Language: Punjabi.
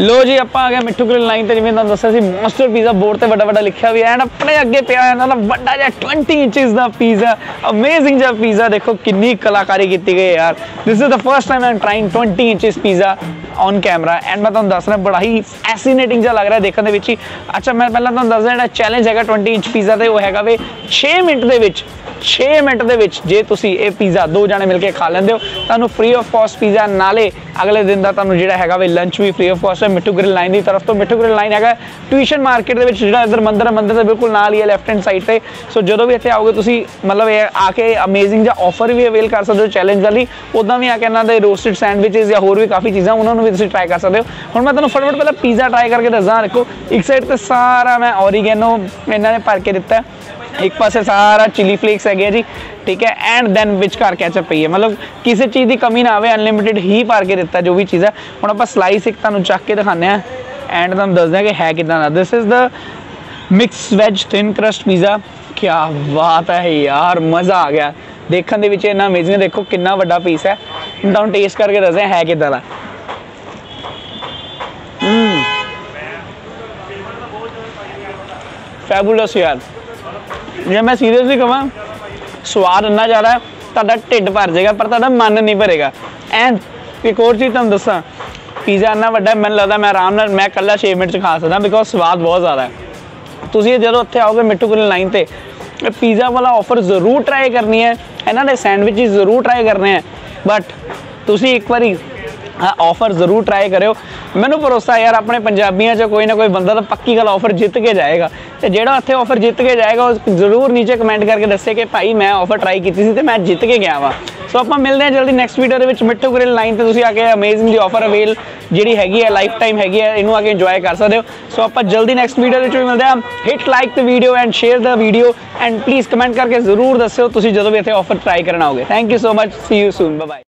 ਲੋ ਜੀ, ਆਪਾਂ ਆ ਗਏ ਮਿੱਠੂ ਗ੍ਰਿਲ ਲਾਈਨ ਤੇ, ਜਿਵੇਂ ਤੁਹਾਨੂੰ ਦੱਸਿਆ ਸੀ ਮਾਸਟਰ ਪੀਜ਼ਾ ਬੋਰਡ ਤੇ ਵੱਡਾ ਵੱਡਾ ਲਿਖਿਆ ਹੋਇਆ ਐਂਡ ਆਪਣੇ ਅੱਗੇ ਪਿਆ ਹੈ ਇਹਨਾਂ ਦਾ ਵੱਡਾ ਜਿਹਾ 20 ਇੰਚਸ ਦਾ ਪੀਜ਼ਾ ਅਮੇਜ਼ਿੰਗ ਜਿਹਾ ਪੀਜ਼ਾ ਦੇਖੋ ਕਿੰਨੀ ਕਲਾਕਾਰੀ ਕੀਤੀ ਗਈ ਯਾਰ। This is the first time I'm trying 20 inches pizza on camera and ਮੈਂ ਤੁਹਾਨੂੰ ਦੱਸ ਰਿਹਾ, ਬੜਾ ਹੀ ਫੈਸੀਨੇਟਿੰਗ ਜਿਹਾ ਲੱਗ ਰਿਹਾ ਦੇਖਣ ਦੇ ਵਿੱਚ ਹੀ। ਅੱਛਾ, ਮੈਂ ਪਹਿਲਾਂ ਤੁਹਾਨੂੰ ਦੱਸ ਰਿਹਾ, ਜਿਹੜਾ ਚੈਲੰਜ ਹੈਗਾ 20 ਇੰਚ ਪੀਜ਼ਾ ਤੇ, ਉਹ ਹੈਗਾ ਵੇ 6 ਮਿੰਟ ਦੇ ਵਿੱਚ 6 ਮਿੰਟ ਦੇ ਵਿੱਚ ਜੇ ਤੁਸੀਂ ਇਹ ਪੀਜ਼ਾ ਦੋ ਜਣੇ ਮਿਲ ਕੇ ਖਾ ਲੈਂਦੇ ਹੋ, ਤੁਹਾਨੂੰ ਫ੍ਰੀ ਆਫ ਕਾਸਟ ਪੀਜ਼ਾ ਨਾਲੇ ਅਗਲੇ ਦਿਨ ਦਾ ਤੁਹਾਨੂੰ ਜਿਹੜਾ ਹੈਗਾ ਵੇ ਲੰਚ ਵੀ ਫ੍ਰੀ ਆਫ ਕਾਸਟ ਹੈ। ਮਿੱਠੂ ਗ੍ਰਿਲ ਲਾਈਨ ਦੀ ਤਰਫ ਤੋਂ ਮਿੱਠੂ ਗ੍ਰਿਲ ਲਾਈਨ ਹੈਗਾ। ਟਿਊਸ਼ਨ ਮਾਰਕੀਟ ਦੇ ਵਿੱਚ ਜਿਹੜਾ ਇਧਰ ਮੰਦਰ ਹੈ ਮੰਦਰ ਦੇ ਬਿਲਕੁਲ ਨਾਲ ਹੀ ਹੈ ਲੈਫਟ ਹੈਂਡ ਸਾਈਡ ਤੇ। ਸੋ ਜਦੋਂ ਵੀ ਇੱਥੇ ਆਓਗੇ ਤੁਸੀਂ ਮਤਲਬ ਇਹ ਆ ਕੇ ਅਮੇਜ਼ਿੰਗ ਜਾਂ ਆਫਰ ਵੀ ਅਵੇਲ ਕਰ ਸਕਦੇ ਹੋ ਚੈਲੰਜ ਵਾਲੀ। ਉਦਾਂ ਵੀ ਆ ਕੇ ਇਹਨਾਂ ਦੇ ਰੋਸਟਡ ਸੈਂਡਵਿਚਸ ਜਾਂ ਹੋਰ ਵੀ ਕਾਫੀ ਚੀਜ਼ਾਂ, ਉਹਨਾਂ ਨੂੰ ਵੀ ਤੁਸੀਂ ਟਰਾਈ ਕਰ ਸਕਦੇ ਹੋ। ਹੁਣ ਮੈਂ ਤੁਹਾਨੂੰ ਫਟਾਫਟ ਪਹਿਲਾਂ ਪੀਜ਼ਾ ਟਰਾਈ ਕਰਕੇ ਦੱਸਦਾ ਰੱਖੋ ਇੱਕ ਸਾਈਡ ਤੇ ਸਾਰਾ ਮੈਂ ਓਰੀਗੈਨੋ ਇਹਨਾਂ ਨੇ ਭਰ ਕੇ ਦਿੱਤਾ। ਇੱਕ ਪਾਸੇ ਸਾਰਾ ਚਿਲੀ ਫਲੇਕਸ ਹੈਗੇ ਜੀ, ਠੀਕ ਹੈ ਐਂਡ ਦੈਨ ਵਿਚਕਾਰ ਕੈਚਅਪ ਪਈ ਹੈ। ਮਤਲਬ ਕਿਸੇ ਚੀਜ਼ ਦੀ ਕਮੀ ਨਾ ਆਵੇ ਅਨਲਿਮਿਟਿਡ ਹੀ ਭਰ ਕੇ ਦਿੱਤਾ ਜੋ ਵੀ ਚੀਜ਼ ਹੈ। ਹੁਣ ਆਪਾਂ ਸਲਾਈਸ ਇੱਕ ਤੁਹਾਨੂੰ ਚੱਕ ਕੇ ਦਿਖਾਉਂਦੇ ਆ ਐਂਡ ਤੁਹਾਨੂੰ ਦੱਸਦੇ ਆ ਕਿ ਹੈ ਕਿਦਾਂ ਦਾ। This is the mix veg thin crust pizza ਕੀ ਬਾਤ ਹੈ ਯਾਰ, ਮਜ਼ਾ ਆ ਗਿਆ। ਦੇਖਣ ਦੇ ਵਿੱਚ ਇੰਨਾ ਅਮੇਜ਼ਿੰਗ ਦੇਖੋ ਕਿੰਨਾ ਵੱਡਾ ਪੀਸ ਹੈ। ਤੁਹਾਨੂੰ ਟੇਸਟ ਕਰਕੇ ਦੱਸਦੇ ਆ ਹੈ ਕਿਦਾਂ ਦਾ। ਫੈਬੂਲਸ ਯਾਰ। ਜੇ ਮੈਂ ਸੀਰੀਅਸਲੀ ਕਹਾਂ, ਸਵਾਦ ਇੰਨਾ ਜ਼ਿਆਦਾ ਹੈ, ਤੁਹਾਡਾ ਢਿੱਡ ਭਰ ਜਾਏਗਾ, ਪਰ ਤੁਹਾਡਾ ਮਨ ਨਹੀਂ ਭਰੇਗਾ। ਐਂਡ ਇੱਕ ਹੋਰ ਚੀਜ਼ ਤੁਹਾਨੂੰ ਦੱਸਾਂ ਪੀਜ਼ਾ ਇੰਨਾ ਵੱਡਾ ਮੈਨੂੰ ਲੱਗਦਾ ਮੈਂ ਆਰਾਮ ਨਾਲ, ਮੈਂ ਇਕੱਲਾ 6 ਮਿੰਟ ਚ ਖਾ ਸਕਦਾ ਬਿਕੋਜ਼ ਸਵਾਦ ਬਹੁਤ ਜ਼ਿਆਦਾ ਹੈ। ਤੁਸੀਂ ਜਦੋਂ ਉੱਥੇ ਆਓਗੇ ਮਿੱਠੂ ਕੁਲ ਲਾਈਨ ਤੇ ਪੀਜ਼ਾ ਵਾਲਾ ਆਫਰ ਜ਼ਰੂਰ ਟਰਾਈ ਕਰਨੀ ਹੈ, ਇਹਨਾਂ ਦੇ ਸੈਂਡਵਿਚਸ ਜ਼ਰੂਰ ਟਰਾਈ ਕਰਨੇ ਹੈ। ਬਟ ਤੁਸੀਂ ਇੱਕ ਵਾਰੀ ਆਫਰ ਜ਼ਰੂਰ ਟਰਾਈ ਕਰਿਓ। ਮੈਨੂੰ ਭਰੋਸਾ ਯਾਰ, ਆਪਣੇ ਪੰਜਾਬੀਆਂ 'ਚ ਕੋਈ ਨਾ ਕੋਈ ਬੰਦਾ ਤਾਂ ਪੱਕੀ ਗੱਲ ਆਫਰ ਜਿੱਤ ਕੇ ਜਾਏਗਾ। ਤੇ ਜਿਹੜਾ ਇੱਥੇ ਆਫਰ ਜਿੱਤ ਕੇ ਜਾਏਗਾ, ਉਹ ਜ਼ਰੂਰ ਨੀਚੇ ਕਮੈਂਟ ਕਰਕੇ ਦੱਸੇ ਕਿ ਭਾਈ ਮੈਂ ਆਫਰ ਟਰਾਈ ਕੀਤੀ ਸੀ ਤੇ ਮੈਂ ਜਿੱਤ ਕੇ ਗਿਆ ਵਾਂ। ਸੋ ਆਪਾਂ ਮਿਲਦੇ ਹਾਂ ਜਲਦੀ ਨੈਕਸਟ ਵੀਡੀਓ ਦੇ ਵਿੱਚ। ਮਿੱਠੂ ਗ੍ਰਿਲ ਲਾਈਨ ਤੇ ਤੁਸੀਂ ਆ ਕੇ ਅਮੇਜ਼ਿੰਗ ਦੀ ਆਫਰ ਅਵੇਲ ਜਿਹੜੀ ਹੈਗੀ ਹੈ ਲਾਈਫ ਟਾਈਮ ਹੈਗੀ ਹੈ, ਇਹਨੂੰ ਆ ਕੇ ਇੰਜੋਏ ਕਰ ਸਕਦੇ ਹੋ। ਸੋ ਆਪਾਂ ਜਲਦੀ ਨੈਕਸਟ ਵੀਡੀਓ ਵਿੱਚ ਵੀ ਮਿਲਦੇ ਹਾਂ। Hit like the video and share the video and please comment ਕਰਕੇ ਜ਼ਰੂਰ ਦੱਸਿਓ ਤੁਸੀਂ ਜਦੋਂ ਵੀ ਇੱਥੇ ਆਫਰ ਟਰਾਈ ਕਰਨ ਆਓਗੇ। Thank you so much see you soon bye